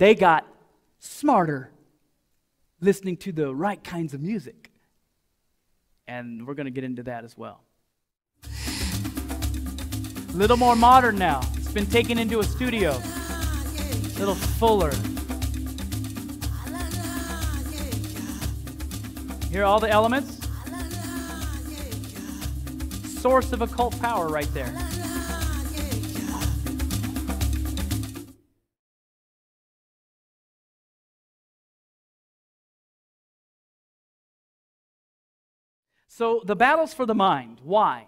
they got smarter listening to the right kinds of music. And we're going to get into that as well. A little more modern now. It's been taken into a studio. A little fuller. Hear all the elements? Source of occult power right there. So the battle's for the mind. Why?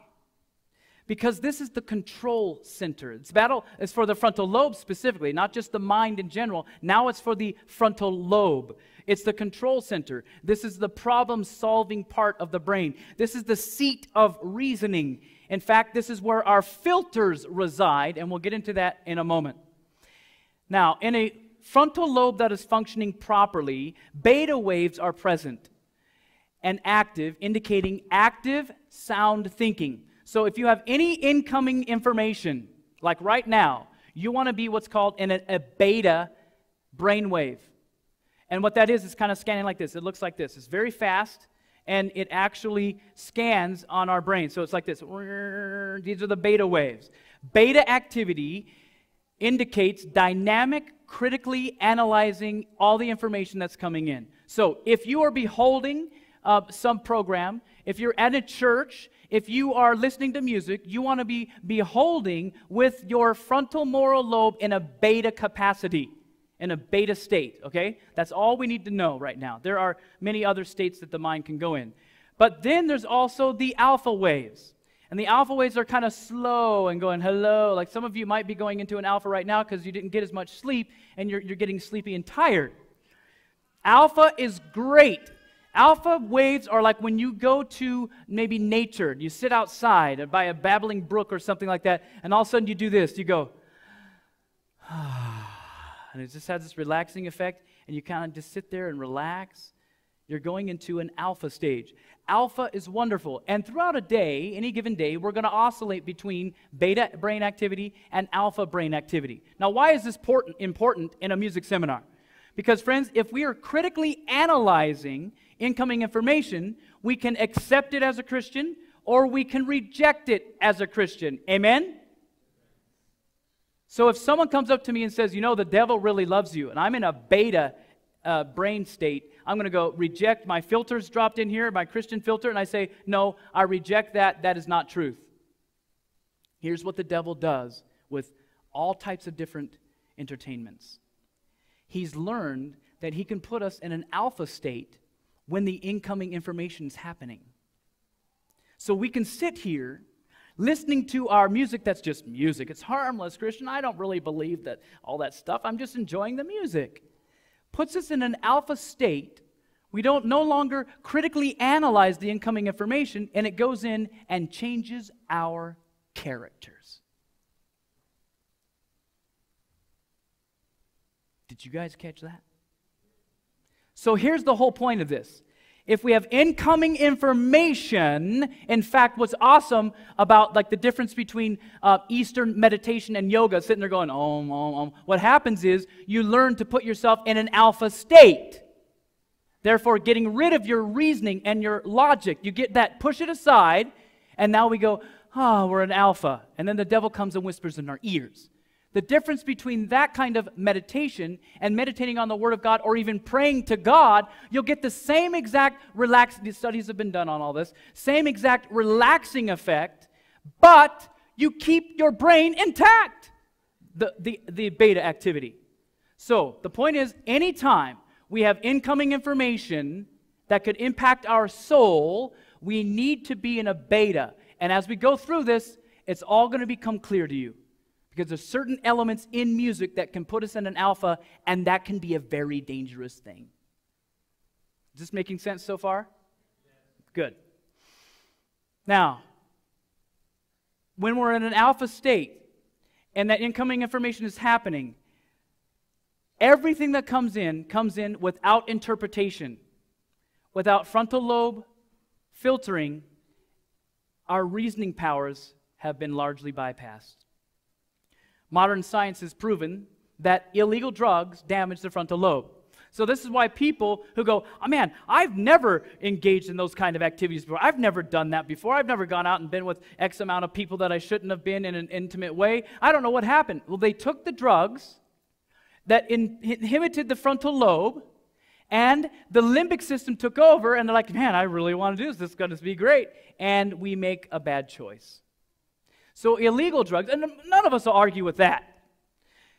Because this is the control center. This battle is for the frontal lobe specifically, not just the mind in general. Now it's for the frontal lobe. It's the control center. This is the problem solving part of the brain. This is the seat of reasoning. In fact, this is where our filters reside, and we'll get into that in a moment. Now, in a frontal lobe that is functioning properly, beta waves are present and active, indicating active sound thinking. So if you have any incoming information, like right now, you want to be what's called in a, a beta brainwave. And what that is, is kind of scanning like this. It looks like this. It's very fast, and it actually scans on our brain. So it's like this. These are the beta waves. Beta activity indicates dynamic, critically analyzing all the information that's coming in. So if you are beholding uh, some program, if you're at a church, if you are listening to music, you want to be beholding with your frontal moral lobe in a beta capacity, in a beta state, okay? That's all we need to know right now. There are many other states that the mind can go in. But then there's also the alpha waves. And the alpha waves are kind of slow and going, hello. Like some of you might be going into an alpha right now because you didn't get as much sleep and you're, you're getting sleepy and tired. Alpha is great Alpha waves are like when you go to maybe nature, you sit outside by a babbling brook or something like that, and all of a sudden you do this. You go, and it just has this relaxing effect, and you kind of just sit there and relax. You're going into an alpha stage. Alpha is wonderful. And throughout a day, any given day, we're going to oscillate between beta brain activity and alpha brain activity. Now, why is this important in a music seminar? Because, friends, if we are critically analyzing incoming information, we can accept it as a Christian or we can reject it as a Christian. Amen? So if someone comes up to me and says, you know, the devil really loves you, and I'm in a beta uh, brain state, I'm going to go reject my filters dropped in here, my Christian filter, and I say, no, I reject that. That is not truth. Here's what the devil does with all types of different entertainments. He's learned that he can put us in an alpha state when the incoming information is happening. So we can sit here listening to our music that's just music. It's harmless, Christian. I don't really believe that all that stuff. I'm just enjoying the music. Puts us in an alpha state. We don't no longer critically analyze the incoming information, and it goes in and changes our characters. Did you guys catch that? So here's the whole point of this. If we have incoming information, in fact, what's awesome about like the difference between uh, Eastern meditation and yoga, sitting there going, om, om, om, what happens is you learn to put yourself in an alpha state. Therefore, getting rid of your reasoning and your logic, you get that, push it aside, and now we go, ah, oh, we're an alpha. And then the devil comes and whispers in our ears. The difference between that kind of meditation and meditating on the Word of God or even praying to God, you'll get the same exact relaxed, the studies have been done on all this, same exact relaxing effect, but you keep your brain intact, the, the, the beta activity. So the point is, anytime we have incoming information that could impact our soul, we need to be in a beta. And as we go through this, it's all going to become clear to you. Because there's certain elements in music that can put us in an alpha, and that can be a very dangerous thing. Is this making sense so far? Good. Now, when we're in an alpha state and that incoming information is happening, everything that comes in comes in without interpretation, without frontal lobe filtering. Our reasoning powers have been largely bypassed. Modern science has proven that illegal drugs damage the frontal lobe. So this is why people who go, oh man, I've never engaged in those kind of activities before. I've never done that before. I've never gone out and been with X amount of people that I shouldn't have been in an intimate way. I don't know what happened. Well, they took the drugs that inhibited the frontal lobe, and the limbic system took over, and they're like, man, I really want to do this. This is going to be great. And we make a bad choice. So illegal drugs, and none of us will argue with that.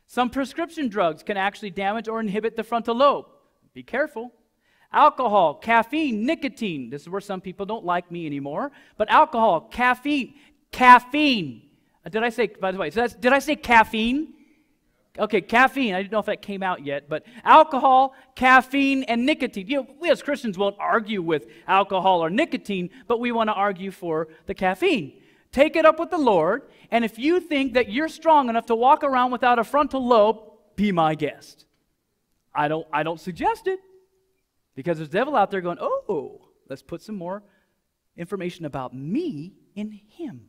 Some prescription drugs can actually damage or inhibit the frontal lobe. Be careful. Alcohol, caffeine, nicotine. This is where some people don't like me anymore. But alcohol, caffeine, caffeine. Uh, did I say, by the way, did I say caffeine? Okay, caffeine. I didn't know if that came out yet, but alcohol, caffeine, and nicotine. You know, we as Christians won't argue with alcohol or nicotine, but we want to argue for the caffeine. Take it up with the Lord, and if you think that you're strong enough to walk around without a frontal lobe, be my guest. I don't, I don't suggest it because there's devil out there going, oh, let's put some more information about me in him.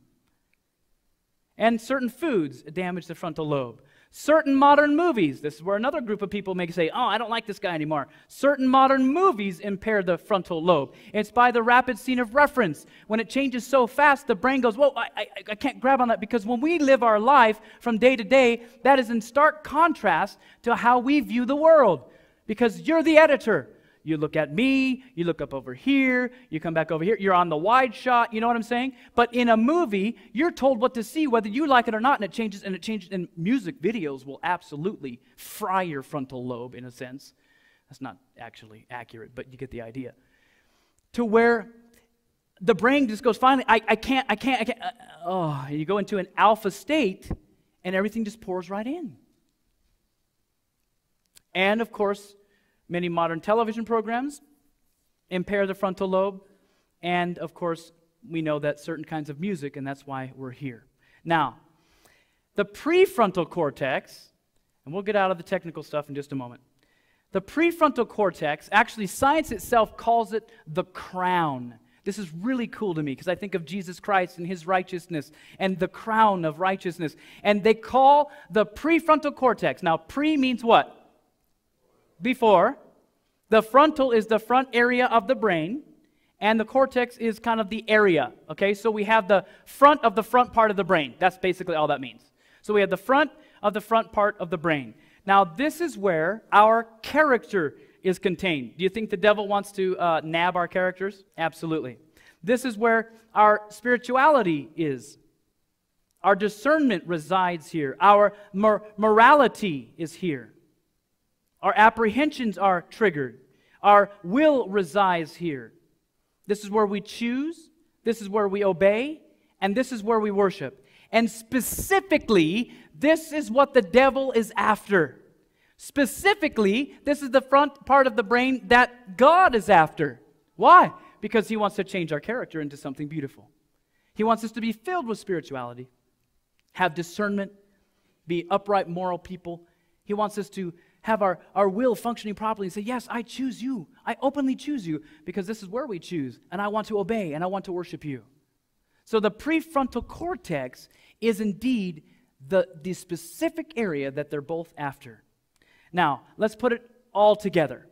And certain foods damage the frontal lobe. Certain modern movies, this is where another group of people may say, Oh, I don't like this guy anymore. Certain modern movies impair the frontal lobe. It's by the rapid scene of reference. When it changes so fast, the brain goes, Whoa, I, I, I can't grab on that. Because when we live our life from day to day, that is in stark contrast to how we view the world. Because you're the editor. You look at me, you look up over here, you come back over here, you're on the wide shot, you know what I'm saying? But in a movie, you're told what to see, whether you like it or not, and it changes, and it changes, and music videos will absolutely fry your frontal lobe in a sense. That's not actually accurate, but you get the idea. To where the brain just goes, finally, I, I can't, I can't, I can't. Uh, oh, you go into an alpha state, and everything just pours right in. And of course, Many modern television programs impair the frontal lobe. And of course, we know that certain kinds of music, and that's why we're here. Now, the prefrontal cortex, and we'll get out of the technical stuff in just a moment. The prefrontal cortex, actually, science itself calls it the crown. This is really cool to me because I think of Jesus Christ and his righteousness and the crown of righteousness. And they call the prefrontal cortex. Now, pre means what? Before. The frontal is the front area of the brain, and the cortex is kind of the area. Okay, so we have the front of the front part of the brain. That's basically all that means. So we have the front of the front part of the brain. Now, this is where our character is contained. Do you think the devil wants to uh, nab our characters? Absolutely. This is where our spirituality is. Our discernment resides here. Our mor- morality is here. Our apprehensions are triggered. Our will resides here. This is where we choose, this is where we obey, and this is where we worship. And specifically, this is what the devil is after. Specifically, this is the front part of the brain that God is after. Why? Because he wants to change our character into something beautiful. He wants us to be filled with spirituality, have discernment, be upright, moral people. He wants us to have our, our will functioning properly and say, Yes, I choose you. I openly choose you because this is where we choose, and I want to obey and I want to worship you. So the prefrontal cortex is indeed the, the specific area that they're both after. Now, let's put it all together.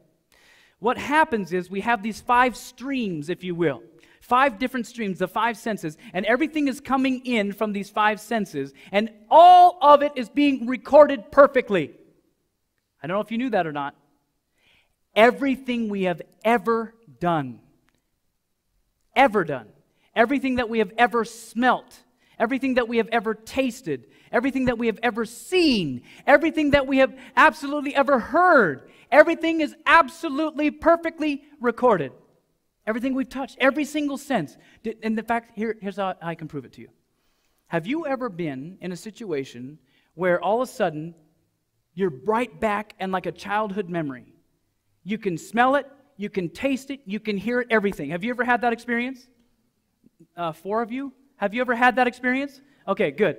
What happens is we have these five streams, if you will. Five different streams, the five senses, and everything is coming in from these five senses, and all of it is being recorded perfectly. I don't know if you knew that or not. Everything we have ever done, ever done, everything that we have ever smelt, everything that we have ever tasted, everything that we have ever seen, everything that we have absolutely ever heard, everything is absolutely perfectly recorded. Everything we've touched, every single sense. And the fact, here, here's how I can prove it to you. Have you ever been in a situation where all of a sudden you're right back and like a childhood memory. You can smell it, you can taste it, you can hear it, everything. Have you ever had that experience? Uh, four of you? Have you ever had that experience? Okay, good.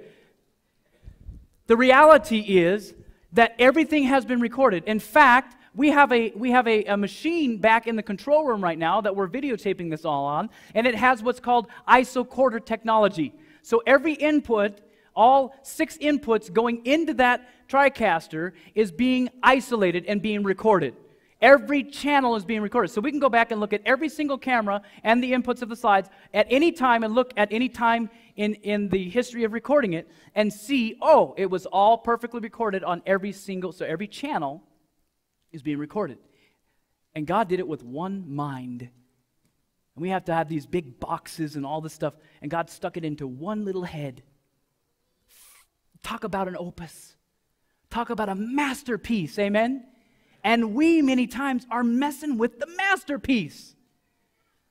The reality is that everything has been recorded. In fact, we have a we have a, a, machine back in the control room right now that we're videotaping this all on, and it has what's called isocorder technology. So every input all six inputs going into that TriCaster is being isolated and being recorded. Every channel is being recorded. So we can go back and look at every single camera and the inputs of the slides at any time and look at any time in, in the history of recording it and see, oh, it was all perfectly recorded on every single, so every channel is being recorded. And God did it with one mind. And we have to have these big boxes and all this stuff, and God stuck it into one little head. Talk about an opus. Talk about a masterpiece, amen? And we, many times, are messing with the masterpiece.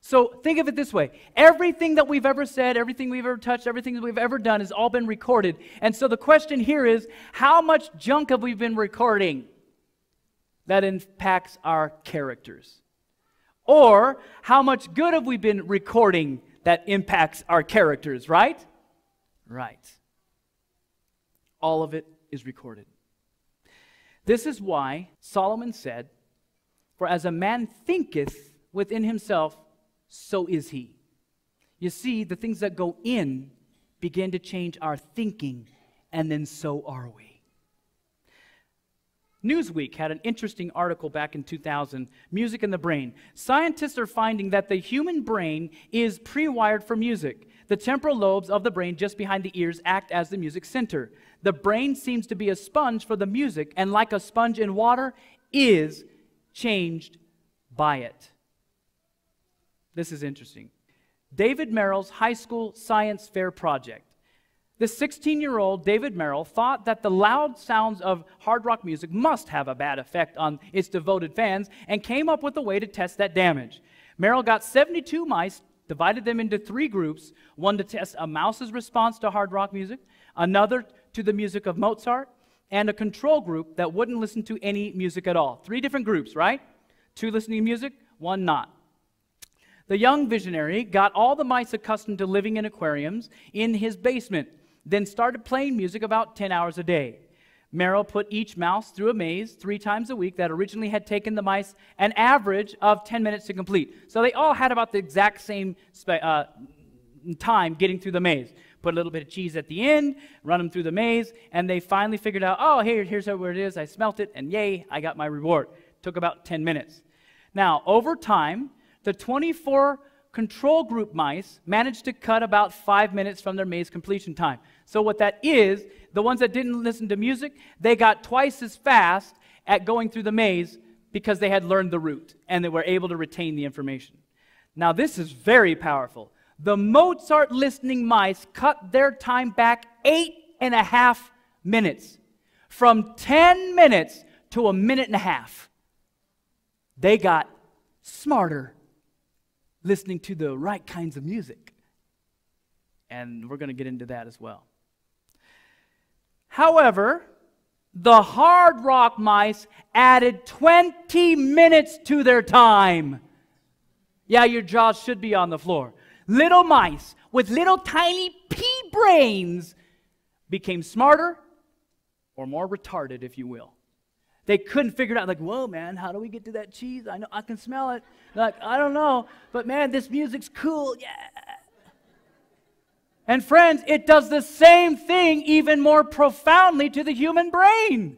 So think of it this way everything that we've ever said, everything we've ever touched, everything that we've ever done has all been recorded. And so the question here is how much junk have we been recording that impacts our characters? Or how much good have we been recording that impacts our characters, right? Right. All of it is recorded. This is why Solomon said, For as a man thinketh within himself, so is he. You see, the things that go in begin to change our thinking, and then so are we. Newsweek had an interesting article back in 2000 Music in the Brain. Scientists are finding that the human brain is pre wired for music. The temporal lobes of the brain just behind the ears act as the music center. The brain seems to be a sponge for the music, and like a sponge in water, is changed by it. This is interesting. David Merrill's high school science fair project. The 16 year old David Merrill thought that the loud sounds of hard rock music must have a bad effect on its devoted fans and came up with a way to test that damage. Merrill got 72 mice divided them into three groups one to test a mouse's response to hard rock music, another to the music of Mozart, and a control group that wouldn't listen to any music at all. Three different groups, right? Two listening to music, one not. The young visionary got all the mice accustomed to living in aquariums in his basement, then started playing music about 10 hours a day. Merrill put each mouse through a maze three times a week that originally had taken the mice an average of 10 minutes to complete. So they all had about the exact same uh, time getting through the maze. Put a little bit of cheese at the end, run them through the maze, and they finally figured out, oh, here, here's where it is. I smelt it, and yay, I got my reward. Took about 10 minutes. Now, over time, the 24 control group mice managed to cut about five minutes from their maze completion time. So, what that is, the ones that didn't listen to music, they got twice as fast at going through the maze because they had learned the route and they were able to retain the information. Now, this is very powerful. The Mozart listening mice cut their time back eight and a half minutes from 10 minutes to a minute and a half. They got smarter listening to the right kinds of music. And we're going to get into that as well. However, the hard rock mice added 20 minutes to their time. Yeah, your jaws should be on the floor. Little mice with little tiny pea brains became smarter or more retarded, if you will. They couldn't figure it out. Like, whoa, man, how do we get to that cheese? I know I can smell it. Like, I don't know, but man, this music's cool. Yeah. And friends, it does the same thing even more profoundly to the human brain.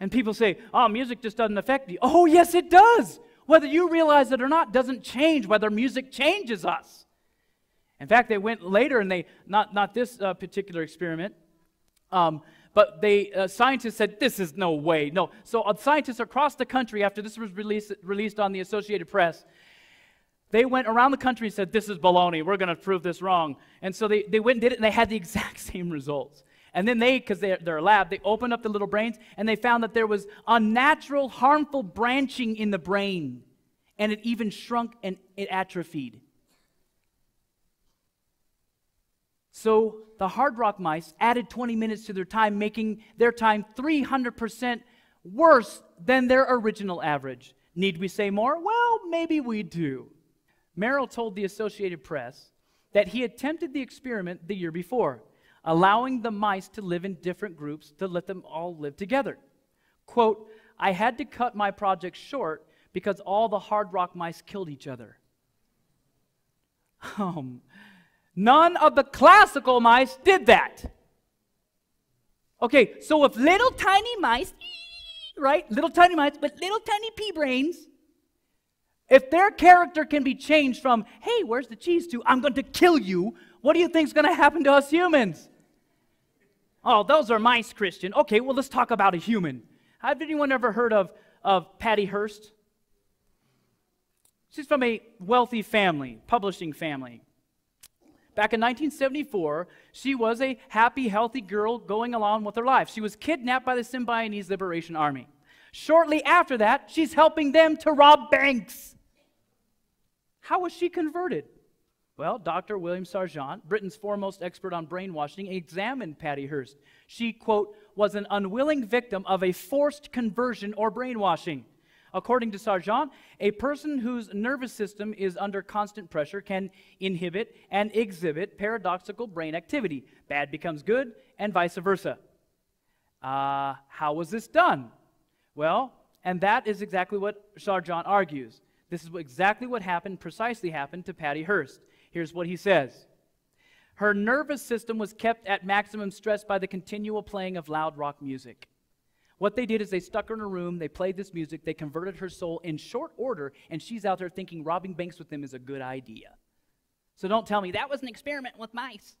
And people say, oh, music just doesn't affect you. Oh, yes, it does. Whether you realize it or not doesn't change whether music changes us. In fact, they went later and they, not, not this uh, particular experiment, um, but they, uh, scientists said, this is no way. No. So uh, scientists across the country, after this was released, released on the Associated Press, they went around the country and said, This is baloney. We're going to prove this wrong. And so they, they went and did it, and they had the exact same results. And then they, because they're, they're a lab, they opened up the little brains, and they found that there was unnatural, harmful branching in the brain. And it even shrunk and it atrophied. So the hard rock mice added 20 minutes to their time, making their time 300% worse than their original average. Need we say more? Well, maybe we do. Merrill told the Associated Press that he attempted the experiment the year before, allowing the mice to live in different groups to let them all live together. Quote, I had to cut my project short because all the hard rock mice killed each other. Um, none of the classical mice did that. Okay, so if little tiny mice, right, little tiny mice with little tiny pea brains, if their character can be changed from, hey, where's the cheese to, I'm going to kill you, what do you think is going to happen to us humans? Oh, those are mice, Christian. Okay, well, let's talk about a human. Have anyone ever heard of, of Patty Hearst? She's from a wealthy family, publishing family. Back in 1974, she was a happy, healthy girl going along with her life. She was kidnapped by the Symbionese Liberation Army. Shortly after that, she's helping them to rob banks. How was she converted? Well, Dr. William Sargant, Britain's foremost expert on brainwashing, examined Patty Hearst. She, quote, was an unwilling victim of a forced conversion or brainwashing. According to Sargant, a person whose nervous system is under constant pressure can inhibit and exhibit paradoxical brain activity. Bad becomes good, and vice versa. Uh, how was this done? Well, and that is exactly what Sargant argues. This is exactly what happened, precisely happened to Patty Hearst. Here's what he says Her nervous system was kept at maximum stress by the continual playing of loud rock music. What they did is they stuck her in a room, they played this music, they converted her soul in short order, and she's out there thinking robbing banks with them is a good idea. So don't tell me that was an experiment with mice.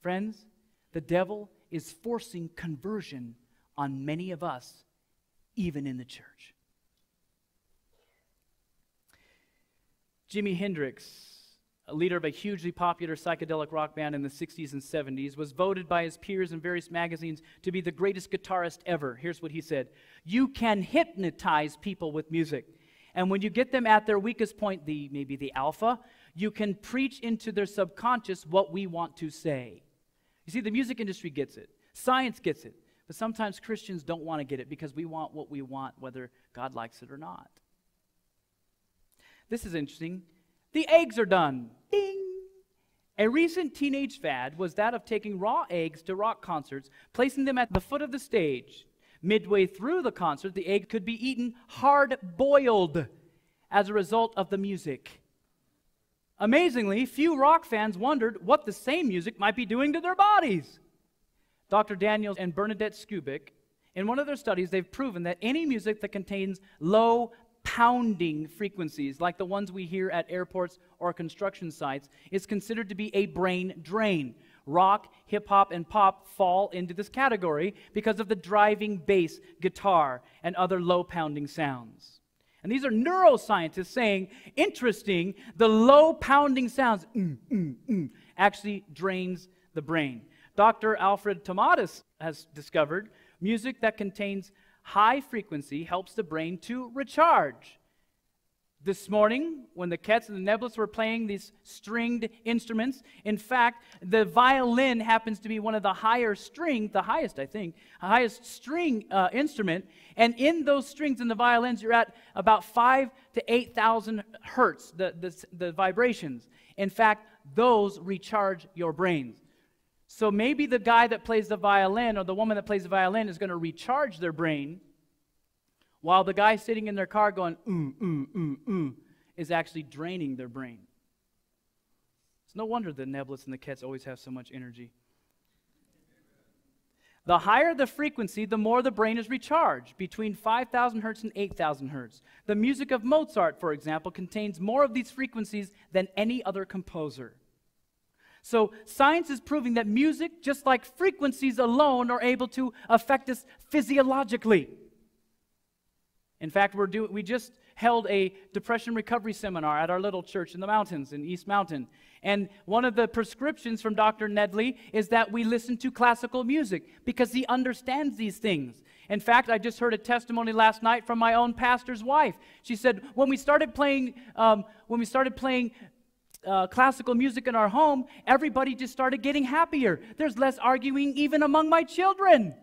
Friends, the devil is forcing conversion on many of us, even in the church. Jimi Hendrix a leader of a hugely popular psychedelic rock band in the 60s and 70s, was voted by his peers in various magazines to be the greatest guitarist ever. Here's what he said You can hypnotize people with music. And when you get them at their weakest point, the maybe the alpha, you can preach into their subconscious what we want to say. You see, the music industry gets it, science gets it, but sometimes Christians don't want to get it because we want what we want, whether God likes it or not. This is interesting. The eggs are done. Ding! A recent teenage fad was that of taking raw eggs to rock concerts, placing them at the foot of the stage. Midway through the concert, the egg could be eaten hard boiled as a result of the music. Amazingly, few rock fans wondered what the same music might be doing to their bodies. Dr. Daniels and Bernadette Skubick, in one of their studies, they've proven that any music that contains low pounding frequencies, like the ones we hear at airports or construction sites, is considered to be a brain drain. Rock, hip hop, and pop fall into this category because of the driving bass, guitar, and other low pounding sounds. And these are neuroscientists saying, interesting, the low pounding sounds mm, mm, mm, actually drains the brain. Dr. Alfred Tomatis has discovered music that contains high frequency helps the brain to recharge. This morning, when the Cats and the Neblets were playing these stringed instruments, in fact, the violin happens to be one of the higher string, the highest, I think, highest string uh, instrument. And in those strings in the violins, you're at about five to 8,000 hertz, the, the, the vibrations. In fact, those recharge your brains. So maybe the guy that plays the violin or the woman that plays the violin is going to recharge their brain, while the guy sitting in their car going, mm, mm, mm, mm, is actually draining their brain. It's no wonder the Neblets and the Cats always have so much energy. The higher the frequency, the more the brain is recharged, between 5,000 hertz and 8,000 hertz. The music of Mozart, for example, contains more of these frequencies than any other composer. So, science is proving that music, just like frequencies alone, are able to affect us physiologically. In fact, we're do, we just held a depression recovery seminar at our little church in the mountains, in East Mountain. And one of the prescriptions from Dr. Nedley is that we listen to classical music because he understands these things. In fact, I just heard a testimony last night from my own pastor's wife. She said, when we started playing, um, when we started playing uh, classical music in our home, everybody just started getting happier. There's less arguing even among my children.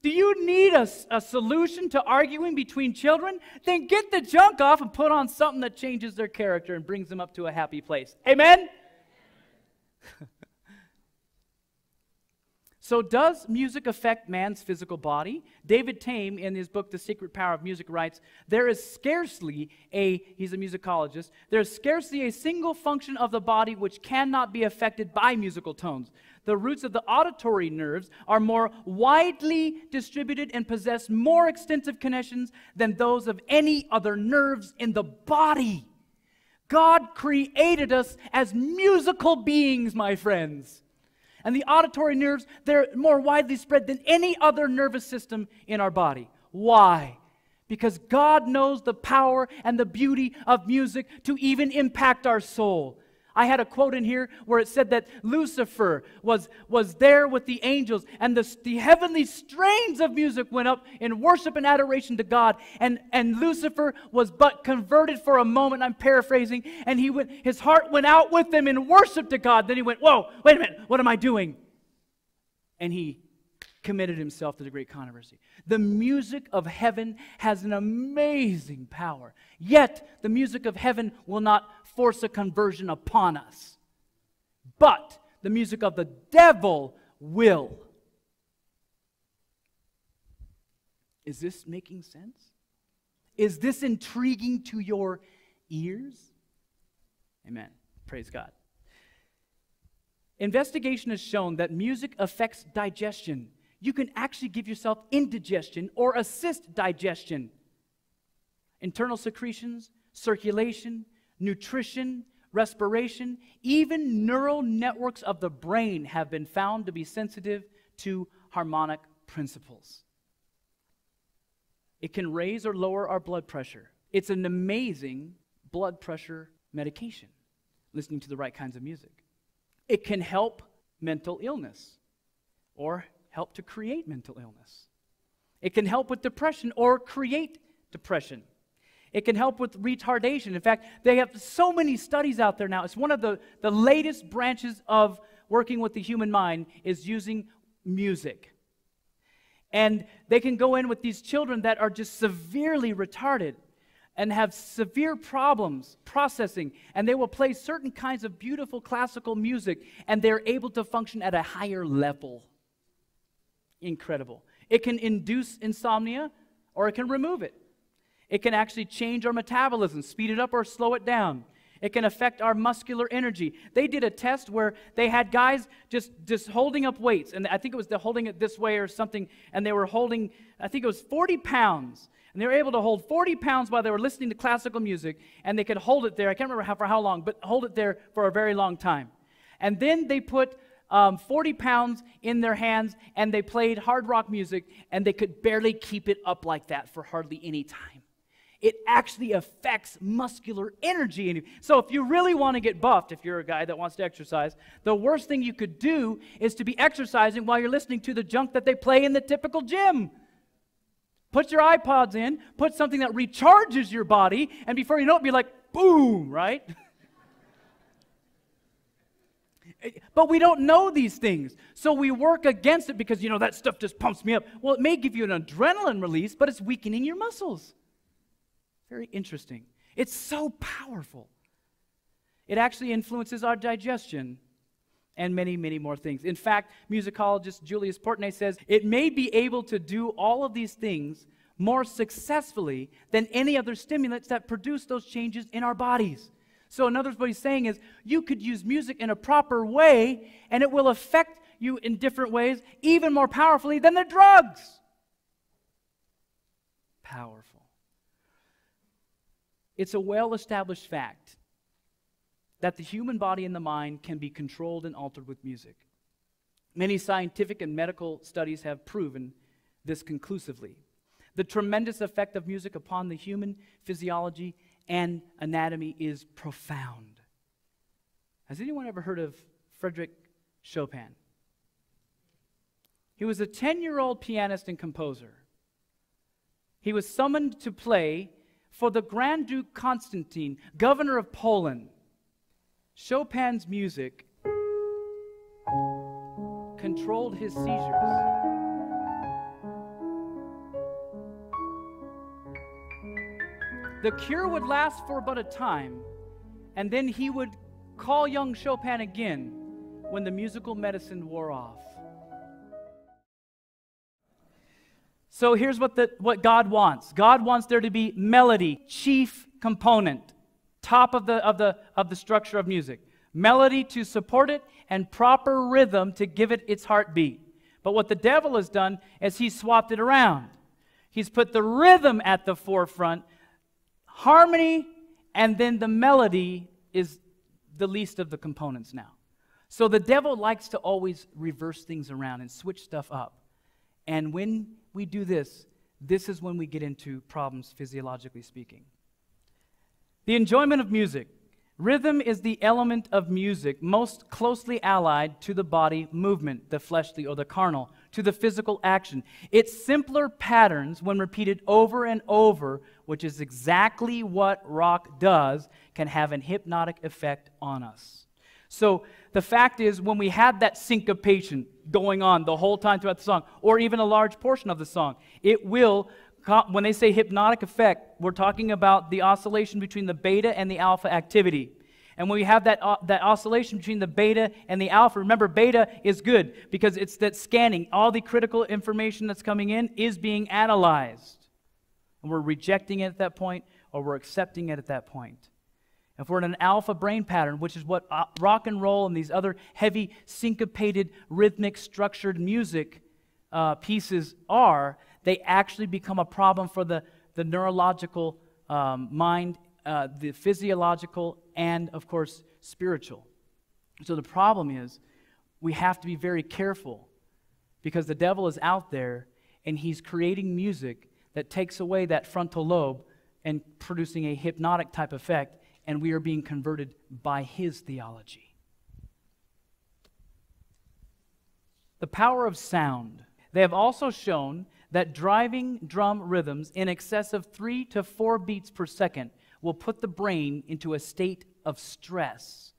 Do you need a, a solution to arguing between children? Then get the junk off and put on something that changes their character and brings them up to a happy place. Amen? So, does music affect man's physical body? David Tame, in his book, The Secret Power of Music, writes There is scarcely a, he's a musicologist, there is scarcely a single function of the body which cannot be affected by musical tones. the roots of the auditory nerves are more widely distributed and possess more extensive connections than those of any other nerves in the body. God created us as musical beings, my friends. And the auditory nerves, they're more widely spread than any other nervous system in our body. Why? Because God knows the power and the beauty of music to even impact our soul. I had a quote in here where it said that Lucifer was, was there with the angels, and the, the heavenly strains of music went up in worship and adoration to God. And, and Lucifer was but converted for a moment. I'm paraphrasing, and he went, his heart went out with them in worship to God. Then he went, Whoa, wait a minute, what am I doing? And he committed himself to the great controversy. The music of heaven has an amazing power. Yet, the music of heaven will not force a conversion upon us. But the music of the devil will. Is this making sense? Is this intriguing to your ears? Amen. Praise God. Investigation has shown that music affects digestion you can actually give yourself indigestion or assist digestion. Internal secretions, circulation, nutrition, respiration, even neural networks of the brain have been found to be sensitive to harmonic principles. It can raise or lower our blood pressure. It's an amazing blood pressure medication, listening to the right kinds of music. It can help mental illness or help to create mental illness. It can help with depression or create depression. It can help with retardation. In fact, they have so many studies out there now. It's one of the, the latest branches of working with the human mind is using music. And they can go in with these children that are just severely retarded and have severe problems processing, and they will play certain kinds of beautiful classical music, and they're able to function at a higher level incredible. It can induce insomnia or it can remove it. It can actually change our metabolism, speed it up or slow it down. It can affect our muscular energy. They did a test where they had guys just, just holding up weights, and I think it was the holding it this way or something, and they were holding, I think it was 40 pounds. And they were able to hold 40 pounds while they were listening to classical music, and they could hold it there. I can't remember how, for how long, but hold it there for a very long time. And then they put um, 40 pounds in their hands and they played hard rock music and they could barely keep it up like that for hardly any time. It actually affects muscular energy. in you. So, if you really want to get buffed, if you're a guy that wants to exercise, the worst thing you could do is to be exercising while you're listening to the junk that they play in the typical gym. Put your iPods in, put something that recharges your body, and before you know it, be like, boom, right? But we don't know these things. So we work against it because, you know, that stuff just pumps me up. Well, it may give you an adrenaline release, but it's weakening your muscles. Very interesting. It's so powerful. It actually influences our digestion and many, many more things. In fact, musicologist Julius Portnoy says it may be able to do all of these things more successfully than any other stimulants that produce those changes in our bodies. So, in other words, what he's saying is you could use music in a proper way, and it will affect you in different ways, even more powerfully than the drugs. Powerful. It's a well established fact that the human body and the mind can be controlled and altered with music. Many scientific and medical studies have proven this conclusively. The tremendous effect of music upon the human physiology and anatomy is profound. Has anyone ever heard of Frederick Chopin? He was a 10 year old pianist and composer. He was summoned to play for the Grand Duke Constantine, governor of Poland. Chopin's music controlled his seizures. The cure would last for but a time, and then he would call young Chopin again when the musical medicine wore off. So here's what, the, what God wants God wants there to be melody, chief component, top of the, of, the, of the structure of music. melody to support it, and proper rhythm to give it its heartbeat. But what the devil has done is he's swapped it around. He's put the rhythm at the forefront, harmony, and then the melody is the least of the components now. So the devil likes to always reverse things around and switch stuff up. And when we do this, this is when we get into problems physiologically speaking. The enjoyment of music. Rhythm is the element of music most closely allied to the body movement, the fleshly or the carnal, to the physical action. Its simpler patterns, when repeated over and over, which is exactly what rock does, can have an hypnotic effect on us. So the fact is, when we have that syncopation going on the whole time throughout the song, or even a large portion of the song, it will, when they say hypnotic effect, we're talking about the oscillation between the beta and the alpha activity. And when we have that, uh, that oscillation between the beta and the alpha, remember, beta is good because it's that scanning. All the critical information that's coming in is being analyzed. And we're rejecting it at that point or we're accepting it at that point. If we're in an alpha brain pattern, which is what uh, rock and roll and these other heavy, syncopated, rhythmic, structured music uh, pieces are, they actually become a problem for the, the neurological um, mind, uh, the physiological, and of course, spiritual. So the problem is we have to be very careful because the devil is out there and he's creating music that takes away that frontal lobe and producing a hypnotic type effect and we are being converted by his theology. The power of sound. They have also shown that driving drum rhythms in excess of three to four beats per second will put the brain into a state of stress.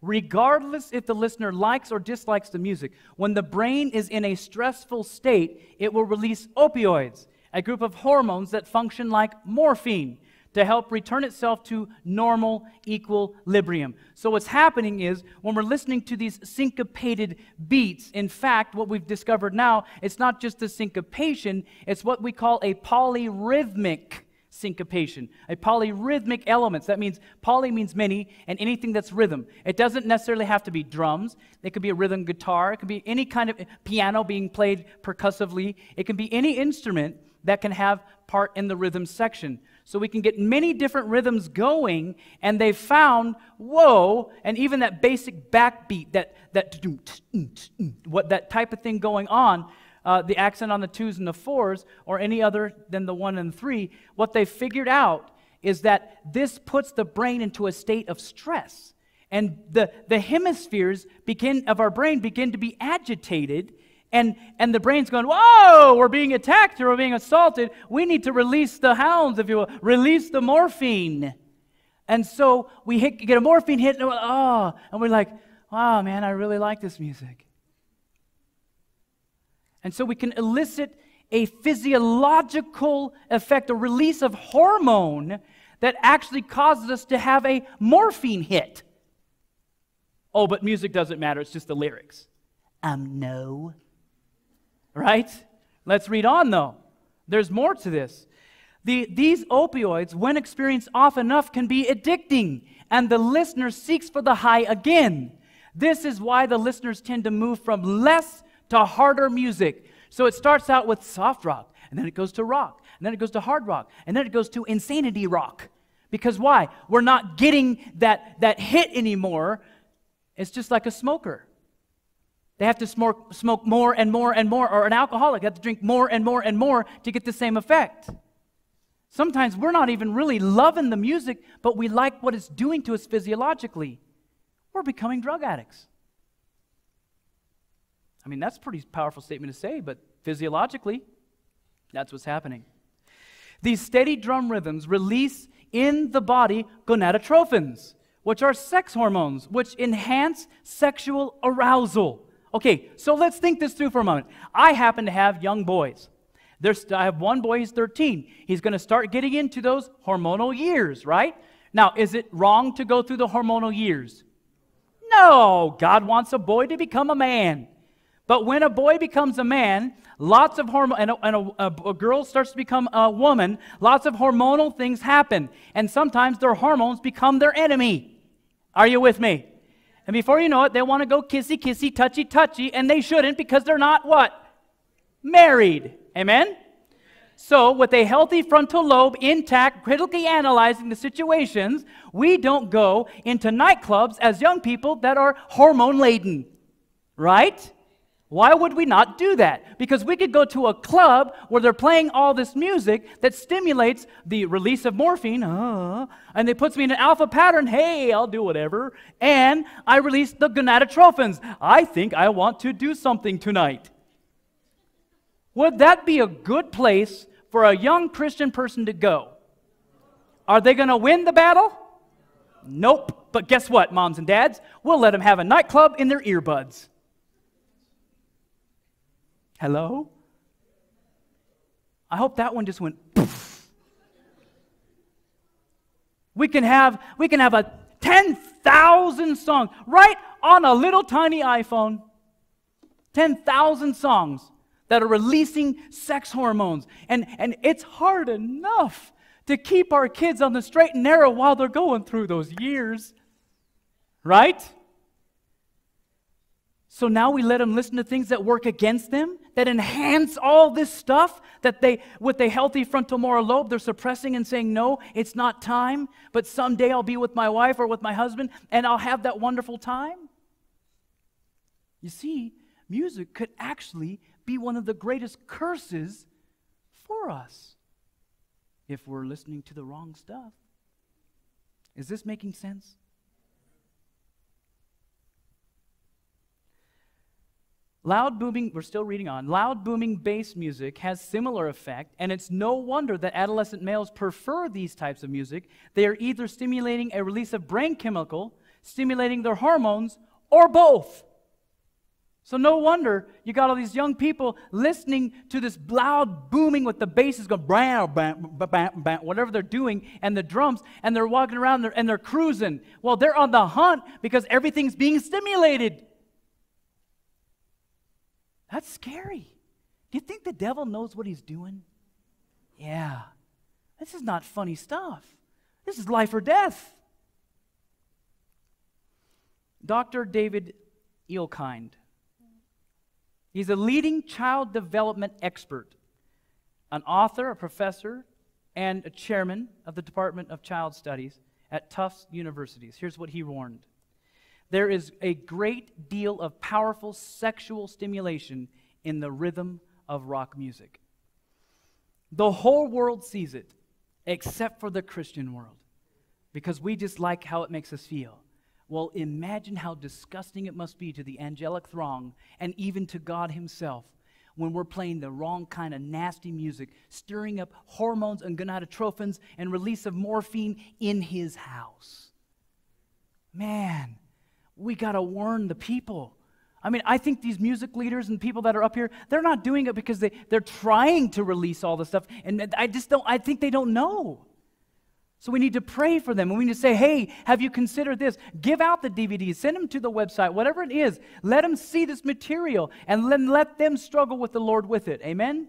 Regardless if the listener likes or dislikes the music, when the brain is in a stressful state, it will release opioids, a group of hormones that function like morphine to help return itself to normal equilibrium. So, what's happening is when we're listening to these syncopated beats, in fact, what we've discovered now, it's not just the syncopation, it's what we call a polyrhythmic syncopation, a polyrhythmic elements. That means poly means many, and anything that's rhythm. It doesn't necessarily have to be drums. It could be a rhythm guitar. It could be any kind of eh, piano being played percussively. It can be any instrument that can have part in the rhythm section so we can get many different rhythms going. And they found, whoa, and even that basic backbeat, that, that, what, that type of thing going on, uh, the accent on the twos and the fours, or any other than the one and three, what they figured out is that this puts the brain into a state of stress. And the, the hemispheres begin, of our brain begin to be agitated and, and the brain's going, Whoa, we're being attacked or we're being assaulted. We need to release the hounds, if you will, release the morphine. And so we hit, get a morphine hit, and we're, oh, and we're like, Wow, man, I really like this music. And so we can elicit a physiological effect, a release of hormone that actually causes us to have a morphine hit. Oh, but music doesn't matter, it's just the lyrics. Um, no. Right? Let's read on though. There's more to this. The, these opioids, when experienced often enough, can be addicting, and the listener seeks for the high again. This is why the listeners tend to move from less to harder music. So it starts out with soft rock, and then it goes to rock, and then it goes to hard rock, and then it goes to insanity rock. Because why? We're not getting that, that hit anymore. It's just like a smoker. They have to smoke, smoke more and more and more, or an alcoholic have to drink more and more and more to get the same effect. Sometimes we're not even really loving the music, but we like what it's doing to us physiologically. We're becoming drug addicts. I mean, that's a pretty powerful statement to say, but physiologically, that's what's happening. These steady drum rhythms release in the body gonadotrophins, which are sex hormones, which enhance sexual arousal. Okay, so let's think this through for a moment. I happen to have young boys. There's, I have one boy, he's 13. He's going to start getting into those hormonal years, right? Now, is it wrong to go through the hormonal years? No, God wants a boy to become a man. But when a boy becomes a man, lots of hormone, and, a, and a, a, girl starts to become a woman, lots of hormonal things happen. And sometimes their hormones become their enemy. Are you with me? And before you know it, they want to go kissy, kissy, touchy, touchy, and they shouldn't because they're not what? Married. Amen? So, with a healthy frontal lobe intact, critically analyzing the situations, we don't go into nightclubs as young people that are hormone laden. Right? Why would we not do that? Because we could go to a club where they're playing all this music that stimulates the release of morphine, uh, and it puts me in an alpha pattern. Hey, I'll do whatever. And I release the gonadotrophins. I think I want to do something tonight. Would that be a good place for a young Christian person to go? Are they going to win the battle? Nope. But guess what, moms and dads? We'll let them have a nightclub in their earbuds. Hello? I hope that one just went poof. We can have we can have a 10,000 songs right on a little tiny iPhone. 10,000 songs that are releasing sex hormones. And, and it's hard enough to keep our kids on the straight and narrow while they're going through those years. Right? So now we let them listen to things that work against them, that enhance all this stuff that they, with a healthy frontal moral lobe, they're suppressing and saying, no, it's not time, but someday I'll be with my wife or with my husband and I'll have that wonderful time. You see, music could actually be one of the greatest curses for us if we're listening to the wrong stuff. Is this making sense? Loud booming, we're still reading on. Loud booming bass music has similar effect, and it's no wonder that adolescent males prefer these types of music. They are either stimulating a release of brain chemical, stimulating their hormones, or both. So no wonder you got all these young people listening to this loud booming with the basses going bam, bam, bam, bam, whatever they're doing, and the drums, and they're walking around and they're, and they're cruising. Well, they're on the hunt because everything's being stimulated. That's scary. Do you think the devil knows what he's doing? Yeah. This is not funny stuff. This is life or death. Dr. David Elkind. He's a leading child development expert, an author, a professor, and a chairman of the Department of Child Studies at Tufts Universities. Here's what he warned there is a great deal of powerful sexual stimulation in the rhythm of rock music. The whole world sees it, except for the Christian world, because we just like how it makes us feel. Well, imagine how disgusting it must be to the angelic throng and even to God Himself when we're playing the wrong kind of nasty music, stirring up hormones and gonadotrophins and release of morphine in His house. Man, we got to warn the people. I mean, I think these music leaders and people that are up here, they're not doing it because they, they're trying to release all this stuff. And I just don't, I think they don't know. So we need to pray for them. And we need to say, hey, have you considered this? Give out the DVDs, send them to the website, whatever it is. Let them see this material and then let them struggle with the Lord with it. Amen?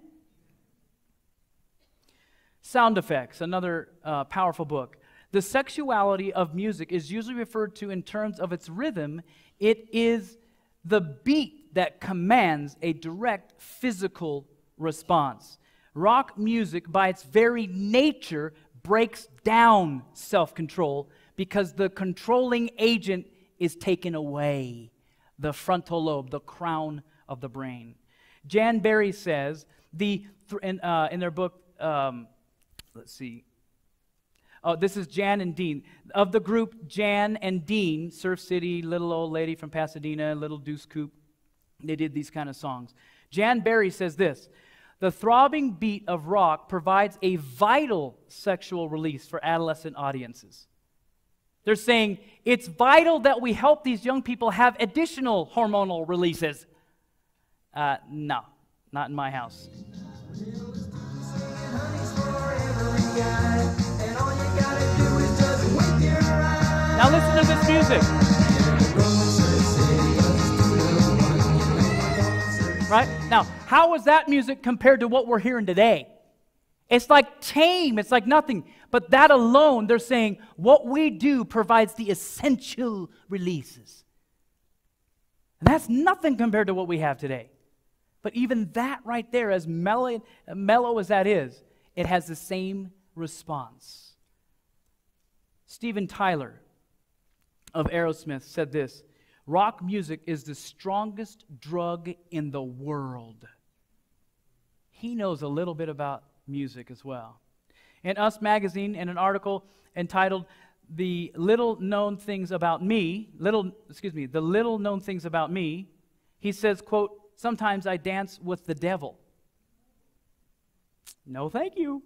Sound Effects, another uh, powerful book. The sexuality of music is usually referred to in terms of its rhythm. It is the beat that commands a direct physical response. Rock music, by its very nature, breaks down self control because the controlling agent is taken away the frontal lobe, the crown of the brain. Jan Berry says, the, in, uh, in their book, um, let's see, Oh, this is Jan and Dean. Of the group, Jan and Dean, Surf City, Little Old Lady from Pasadena, Little Deuce Coupe, they did these kind of songs. Jan Berry says this The throbbing beat of rock provides a vital sexual release for adolescent audiences. They're saying it's vital that we help these young people have additional hormonal releases. Uh, no, not in my house. Now listen to this music. Right? Now, how is that music compared to what we're hearing today? It's like tame, it's like nothing. But that alone, they're saying what we do provides the essential releases. And that's nothing compared to what we have today. But even that right there, as mellow, mellow as that is, it has the same response. Steven Tyler of Aerosmith said this Rock music is the strongest drug in the world. He knows a little bit about music as well. In Us Magazine, in an article entitled The Little Known Things About Me, little, excuse me, The Little Known Things About Me, he says, quote, Sometimes I dance with the devil. No, thank you.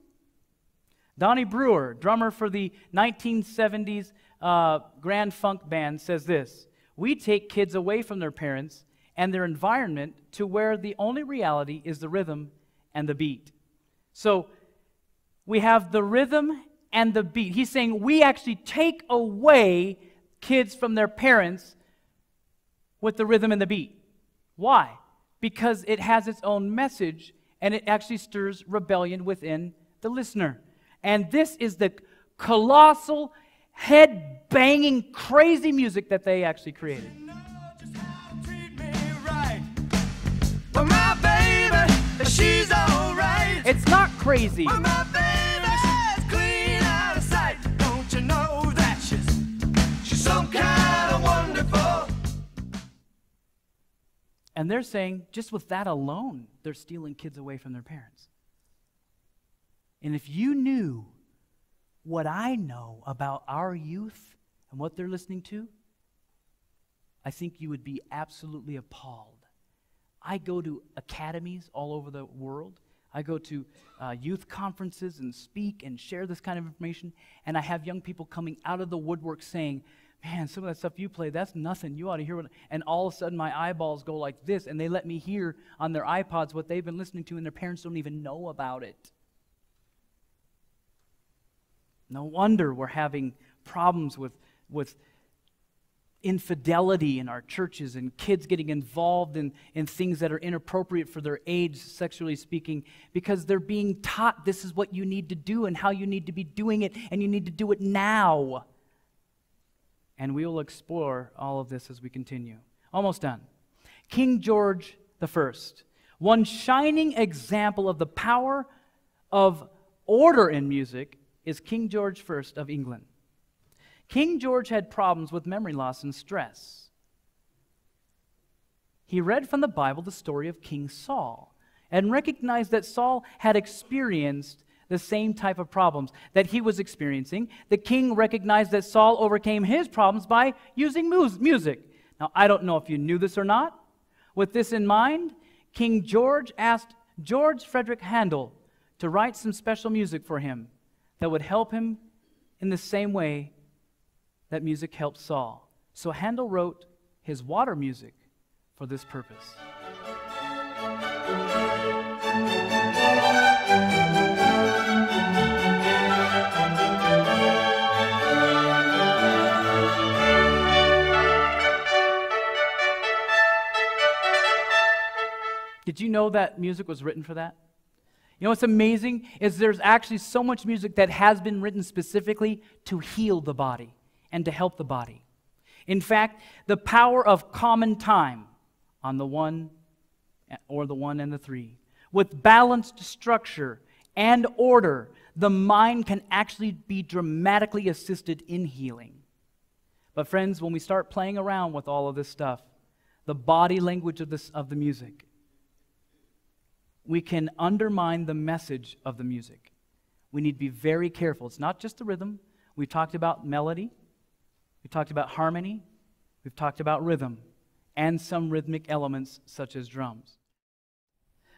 Donnie Brewer, drummer for the 1970s uh, Grand Funk Band, says this We take kids away from their parents and their environment to where the only reality is the rhythm and the beat. So we have the rhythm and the beat. He's saying we actually take away kids from their parents with the rhythm and the beat. Why? Because it has its own message and it actually stirs rebellion within the listener. And this is the colossal, head banging, crazy music that they actually created. It's not crazy. And they're saying, just with that alone, they're stealing kids away from their parents. And if you knew what I know about our youth and what they're listening to, I think you would be absolutely appalled. I go to academies all over the world. I go to uh, youth conferences and speak and share this kind of information. And I have young people coming out of the woodwork saying, Man, some of that stuff you play, that's nothing. You ought to hear what. And all of a sudden, my eyeballs go like this, and they let me hear on their iPods what they've been listening to, and their parents don't even know about it. No wonder we're having problems with, with infidelity in our churches and kids getting involved in, in things that are inappropriate for their age, sexually speaking, because they're being taught this is what you need to do and how you need to be doing it, and you need to do it now. And we will explore all of this as we continue. Almost done. King George I, one shining example of the power of order in music is King George I of England. King George had problems with memory loss and stress. He read from the Bible the story of King Saul and recognized that Saul had experienced the same type of problems that he was experiencing. The king recognized that Saul overcame his problems by using music. Now, I don't know if you knew this or not. With this in mind, King George asked George Frederick Handel to write some special music for him that would help him in the same way that music helped Saul. So Handel wrote his water music for this purpose. Did you know that music was written for that? You know what's amazing is there's actually so much music that has been written specifically to heal the body and to help the body. In fact, the power of common time on the one or the one and the three, with balanced structure and order, the mind can actually be dramatically assisted in healing. But, friends, when we start playing around with all of this stuff, the body language of, this, of the music, we can undermine the message of the music. We need to be very careful. It's not just the rhythm. We talked about melody, we talked about harmony, we've talked about rhythm, and some rhythmic elements such as drums.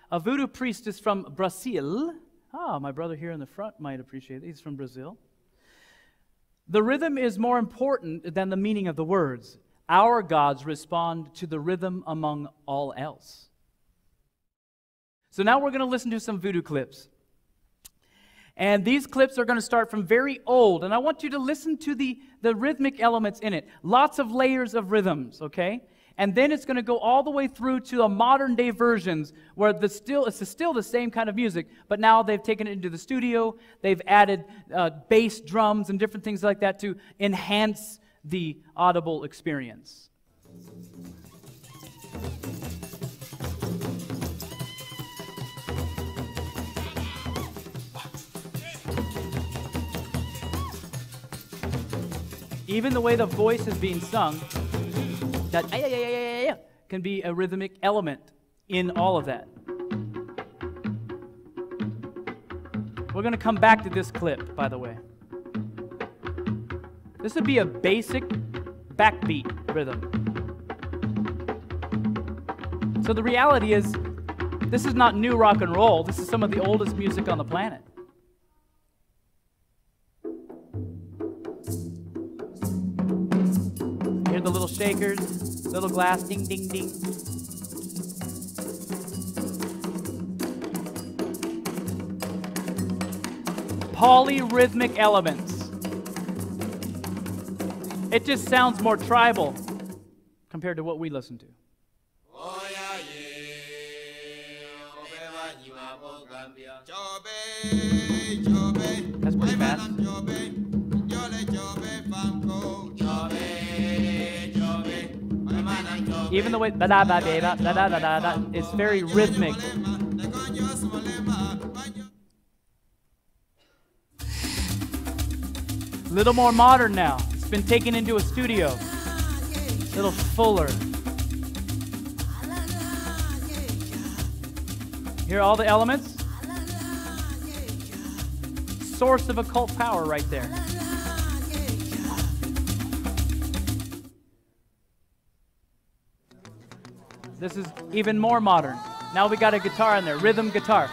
A voodoo priest is from Brazil. Ah, my brother here in the front might appreciate it. He's from Brazil. The rhythm is more important than the meaning of the words. Our gods respond to the rhythm among all else. So now we're going to listen to some voodoo clips. And these clips are going to start from very old. And I want you to listen to the, the rhythmic elements in it. Lots of layers of rhythms, okay? And then it's going to go all the way through to the modern day versions where the still, it's still the same kind of music, but now they've taken it into the studio. They've added uh, bass drums and different things like that to enhance the audible experience. Even the way the voice is being sung, that can be a rhythmic element in all of that. We're going to come back to this clip, by the way. This would be a basic backbeat rhythm. So the reality is, this is not new rock and roll. This is some of the oldest music on the planet. The little shakers, little glass ding, ding, ding. Polyrhythmic elements. It just sounds more tribal compared to what we listen to. That's pretty fast. Even the way da da da da da da da da it's very rhythmic. A Little more modern now. It's been taken into a studio. A little fuller. Hear all the elements? Source of occult power right there. This is even more modern. Now we got a guitar in there, rhythm guitar.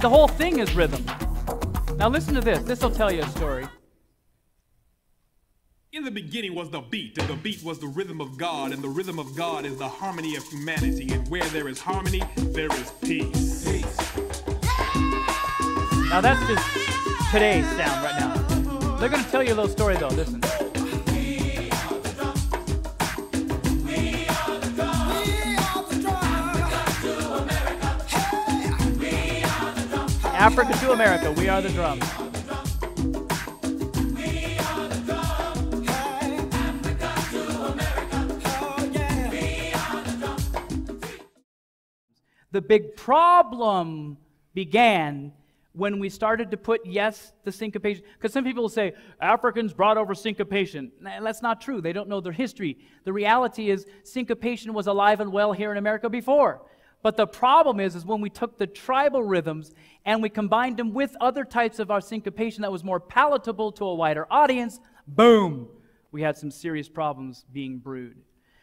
The whole thing is rhythm. Now listen to this. This will tell you a story. In the beginning was the beat, and the beat was the rhythm of God, and the rhythm of God is the harmony of humanity. And where there is harmony, there is peace. Peace. Now that's just today's sound right now. They're to tell you a little story though. Listen. Africa to America, we are the drums. The big problem began when we started to put, yes, the syncopation, because some people will say, Africans brought over syncopation. That's not true. They don't know their history. The reality is, syncopation was alive and well here in America before. But the problem is, is when we took the tribal rhythms and we combined them with other types of our syncopation that was more palatable to a wider audience, boom, we had some serious problems being brewed.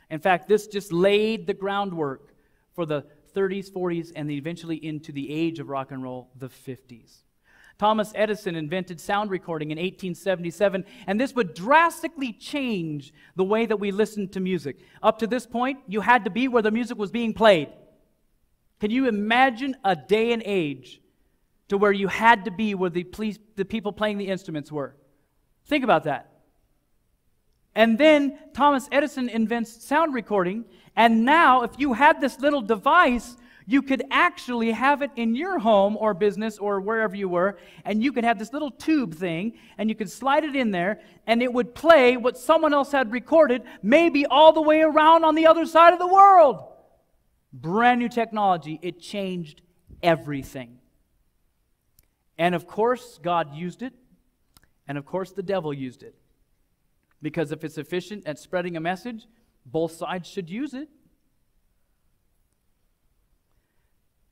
In fact, this just laid the groundwork for the 30s, 40s, and eventually into the age of rock and roll, the 50s. Thomas Edison invented sound recording in 1877, and this would drastically change the way that we listened to music. Up to this point, you had to be where the music was being played. Can you imagine a day and age to where you had to be where the, the people playing the instruments were? Think about that. And then Thomas Edison invents sound recording. And now, if you had this little device, you could actually have it in your home or business or wherever you were, and you could have this little tube thing, and you could slide it in there, and it would play what someone else had recorded, maybe all the way around on the other side of the world. Brand new technology. It changed everything. And of course, God used it, and of course, the devil used it. Because if it's efficient at spreading a message, both sides should use it.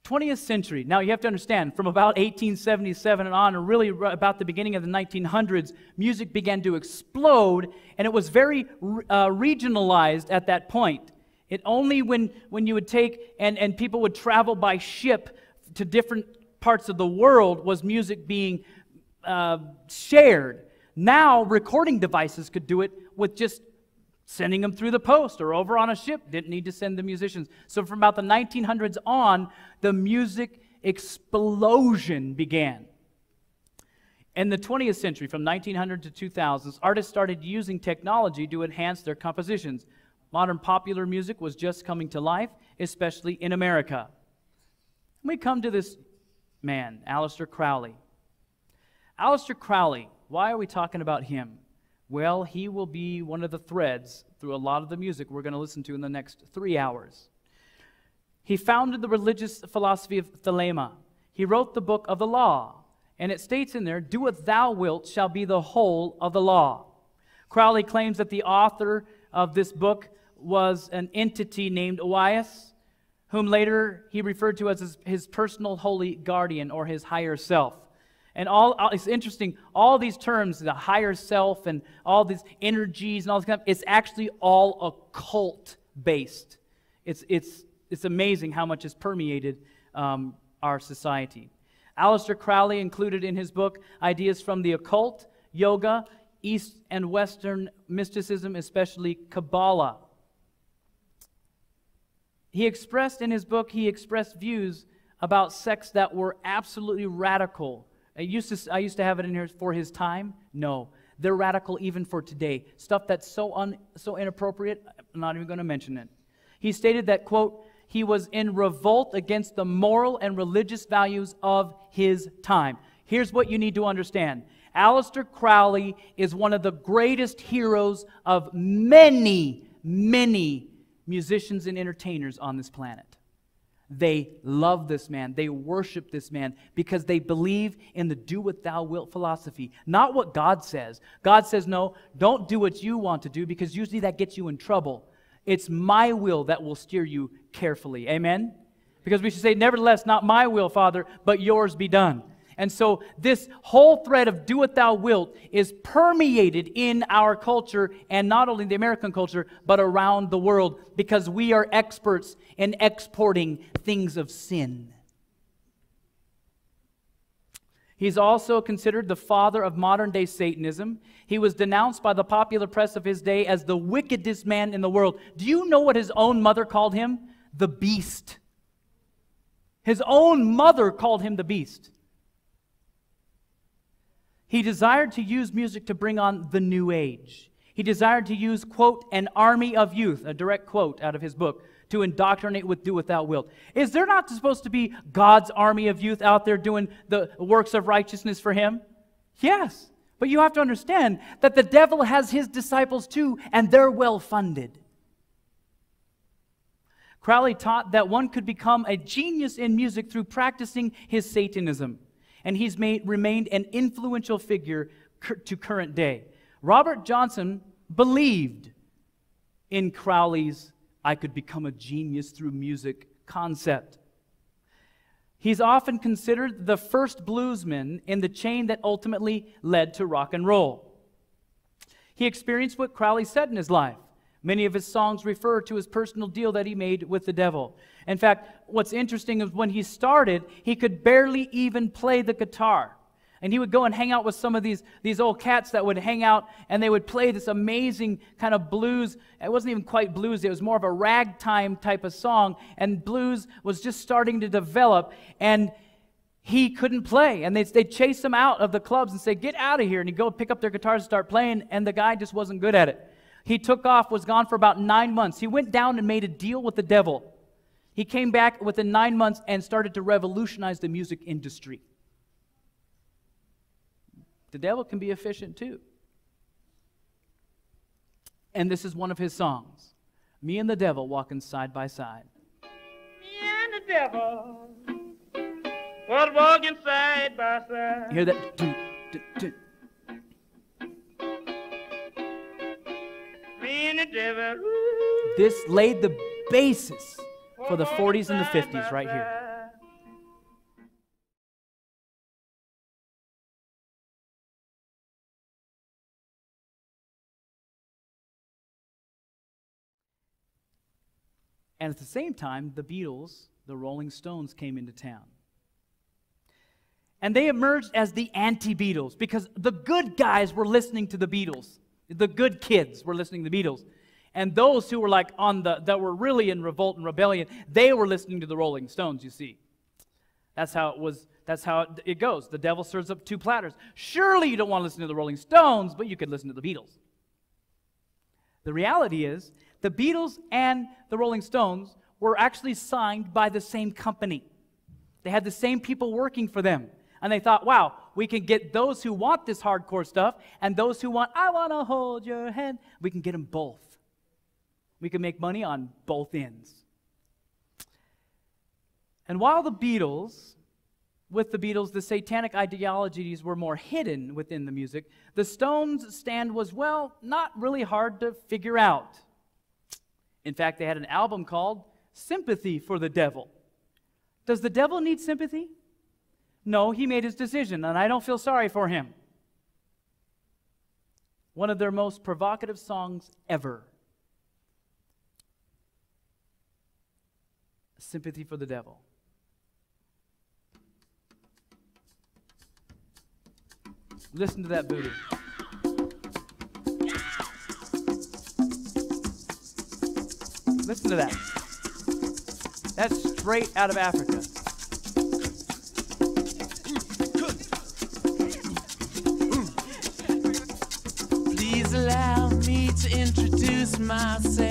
20th century. Now you have to understand, from about 1877 and on, or really about the beginning of the 1900s, music began to explode, and it was very uh, regionalized at that point. It only when, when you would take and, and people would travel by ship to different parts of the world was music being uh, shared. Now, recording devices could do it with just sending them through the post or over on a ship. Didn't need to send the musicians. So, from about the 1900s on, the music explosion began. In the 20th century, from 1900 to 2000s, artists started using technology to enhance their compositions. Modern popular music was just coming to life, especially in America. We come to this man, Aleister Crowley. Aleister Crowley, why are we talking about him? Well, he will be one of the threads through a lot of the music we're going to listen to in the next three hours. He founded the religious philosophy of Thelema. He wrote the book of the law, and it states in there, Do what thou wilt shall be the whole of the law. Crowley claims that the author of this book was an entity named Aiwass, whom later he referred to as his, his personal holy guardian or his higher self. And all it's interesting, all these terms, the higher self and all these energies and all this kind of, it's actually all occult based. It's, it's, it's amazing how much has permeated um, our society. Aleister Crowley included in his book ideas from the occult, yoga, East and Western mysticism, especially Kabbalah. He expressed in his book, he expressed views about sex that were absolutely radical. I used to, I used to have it in here for his time. No, they're radical even for today. Stuff that's so, un, so inappropriate, I'm not even going to mention it. He stated that, quote, he was in revolt against the moral and religious values of his time. Here's what you need to understand Aleister Crowley is one of the greatest heroes of many, many musicians and entertainers on this planet. They love this man. They worship this man because they believe in the do what thou wilt philosophy, not what God says. God says, no, don't do what you want to do because usually that gets you in trouble. It's my will that will steer you carefully. Amen? Because we should say, nevertheless, not my will, Father, but yours be done. And so, this whole thread of do what thou wilt is permeated in our culture, and not only the American culture, but around the world, because we are experts in exporting things of sin. He's also considered the father of modern day Satanism. He was denounced by the popular press of his day as the wickedest man in the world. Do you know what his own mother called him? The beast. His own mother called him the beast. He desired to use music to bring on the new age. He desired to use, quote, an army of youth, a direct quote out of his book, to indoctrinate with do without will. Is there not supposed to be God's army of youth out there doing the works of righteousness for him? Yes. But you have to understand that the devil has his disciples too, and they're well funded. Crowley taught that one could become a genius in music through practicing his Satanism and he's made, remained an influential figure to current day. Robert Johnson believed in Crowley's I could become a genius through music concept. He's often considered the first bluesman in the chain that ultimately led to rock and roll. He experienced what Crowley said in his life. Many of his songs refer to his personal deal that he made with the devil. In fact, what's interesting is when he started, he could barely even play the guitar. And he would go and hang out with some of these, these old cats that would hang out and they would play this amazing kind of blues. It wasn't even quite blues, it was more of a ragtime type of song. And blues was just starting to develop. And he couldn't play. And they'd, they'd chase him out of the clubs and say, Get out of here. And he'd go pick up their guitars and start playing. And the guy just wasn't good at it. He took off, was gone for about nine months. He went down and made a deal with the devil. He came back within nine months and started to revolutionize the music industry. The devil can be efficient too. And this is one of his songs Me and the devil walking side by side. Me and the devil was walking side by side. You hear that? Dun, dun, dun. This laid the basis for the 40s and the 50s right here. And at the same time, the Beatles, the Rolling Stones, came into town. And they emerged as the anti Beatles because the good guys were listening to the Beatles. The good kids were listening to the Beatles. And those who were like on the, that were really in revolt and rebellion, they were listening to the Rolling Stones, you see. That's how it was, that's how it goes. The devil serves up two platters. Surely you don't want to listen to the Rolling Stones, but you could listen to the Beatles. The reality is, the Beatles and the Rolling Stones were actually signed by the same company. They had the same people working for them. And they thought, wow, we can get those who want this hardcore stuff and those who want, I want to hold your hand. We can get them both. We can make money on both ends. And while the Beatles, with the Beatles, the satanic ideologies were more hidden within the music, the Stones' stand was, well, not really hard to figure out. In fact, they had an album called Sympathy for the Devil. Does the devil need sympathy? No, he made his decision, and I don't feel sorry for him. One of their most provocative songs ever. Sympathy for the Devil. Listen to that booty. Listen to that. That's straight out of Africa. Please allow me to introduce myself.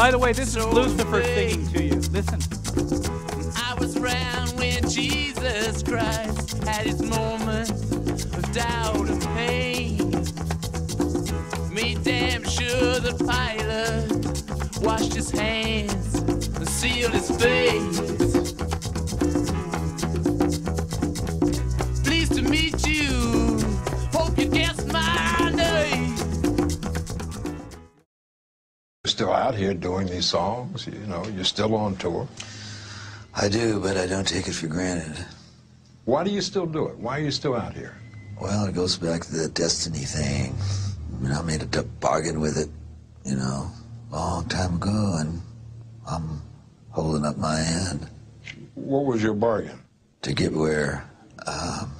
By the way, this is Lucifer singing to you. Listen. I was around when Jesus Christ had his moments of doubt and pain. Made damn sure the Pilate washed his hands and sealed his face. Songs. You know, you're still on tour. I do, but I don't take it for granted. Why do you still do it? Why are you still out here? Well, it goes back to the destiny thing. I mean, I made a bargain with it, you know, a long time ago, and I'm holding up my end What was your bargain? to get where um,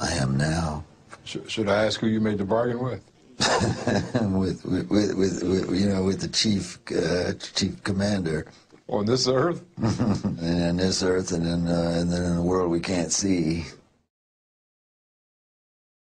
I am now. Sh- should I ask who you made the bargain with, with, with, with, with, you know, with the chief, uh, chief commander, On this earth? and in this earth, and in, uh, and then in the world we can't see.